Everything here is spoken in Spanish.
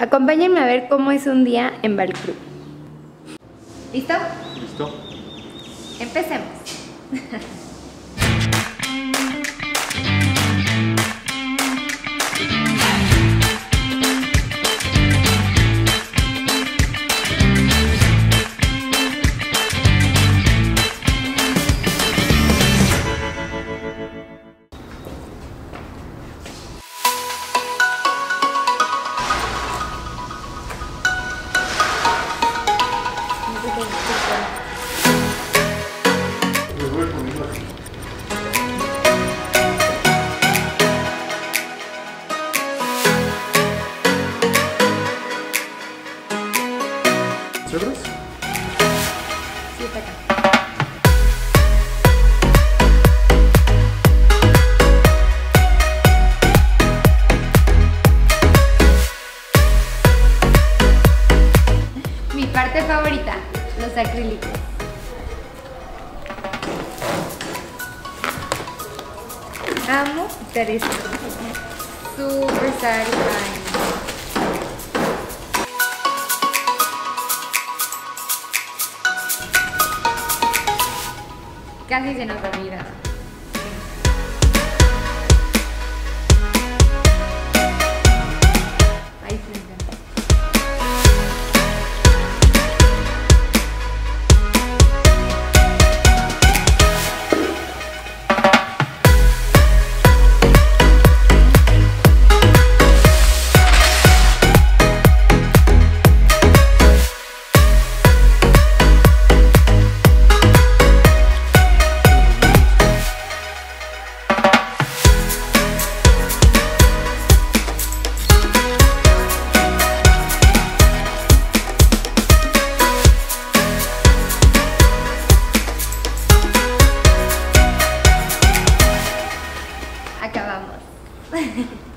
Acompáñenme a ver cómo es un día en Valcru. ¿Listo? ¿Listo? Empecemos. ¿Cerdas? Sí, está acá. Mi parte favorita, los acrílicos. Amo hacer esto. Super satisfying. Casi se nos olvida. フフフ。